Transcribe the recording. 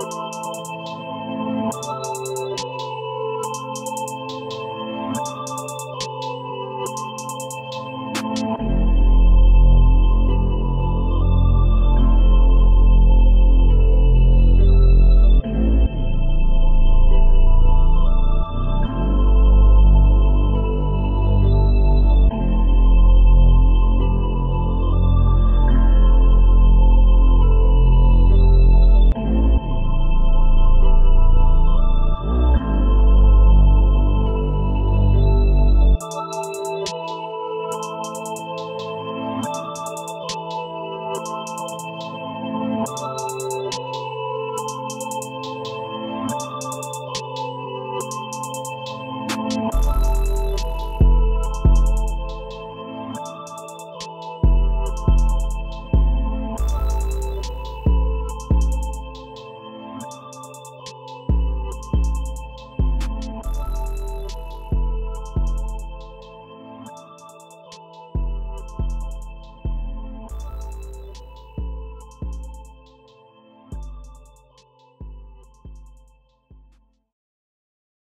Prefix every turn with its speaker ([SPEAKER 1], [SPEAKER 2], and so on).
[SPEAKER 1] Thank you. Música